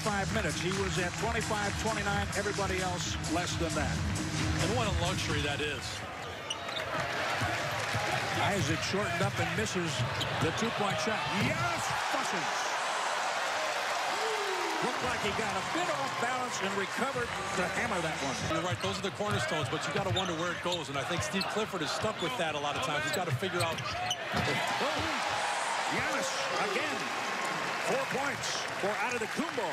Five minutes. He was at 25, 29. Everybody else less than that. And what a luxury that is. Isaac shortened up and misses the two-point shot. Yes, fusses. Looked like he got a bit off balance and recovered to hammer that one. You're right, those are the cornerstones, but you got to wonder where it goes. And I think Steve Clifford is stuck with that a lot of times. He's got to figure out. Giannis again. Four points for Antetokounmpo.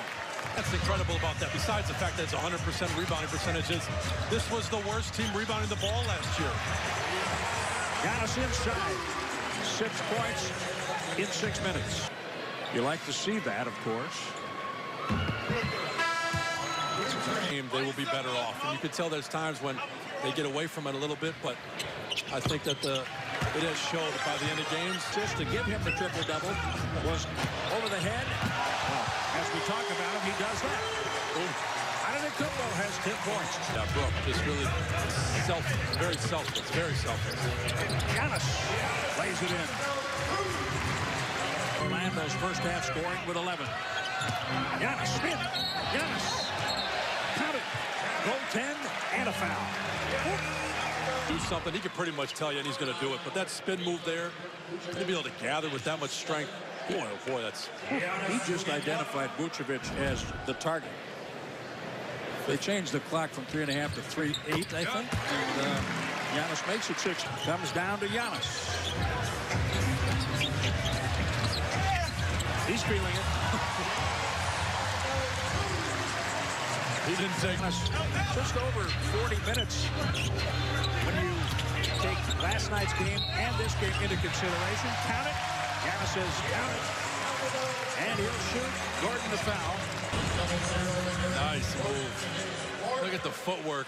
That's incredible about that. Besides the fact that it's 100% rebounding percentages, this was the worst team rebounding the ball last year. Giannis inside. Six points in six minutes. You like to see that, of course. They will be better off. And you can tell there's times when they get away from it a little bit, but I think that the it has showed by the end of games. Just to give him the triple-double was over the head. Well, as we talk about him, he does that. Antetokounmpo has 10 points. Yeah, Brook just really self, very selfless, very selfless. Giannis lays it in. Orlando's first half scoring with 11. Giannis, Smith, Giannis. Count it. Goaltend and a foul. Do something. He can pretty much tell you, and he's going to do it. But that spin move there, to be able to gather with that much strength, boy, oh boy, that's... He just identified Vucevic as the target. They changed the clock from three and a half to three eight, I think. And uh, Giannis makes it six. Comes down to Giannis. He's feeling it. he didn't take us just over 40 minutes last night's game and this game into consideration. Count it. Giannis says count it. And he'll shoot. Gordon the foul. Nice move. Look at the footwork.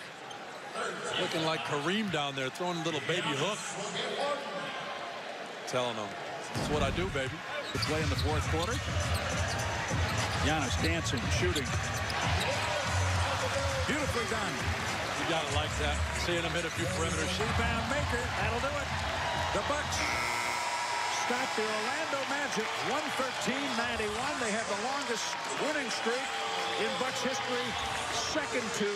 Looking like Kareem down there, throwing a little baby hook. Telling him, that's what I do, baby. The play in the fourth quarter. Giannis dancing, shooting. Beautifully done. You got it like that. Seeing him hit a few perimeter shots. Rebound maker. That'll do it. The Bucks stop the Orlando Magic 113-91. They have the longest winning streak in Bucks history, second to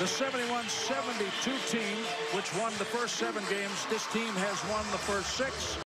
the 71-72 team, which won the first seven games. This team has won the first six.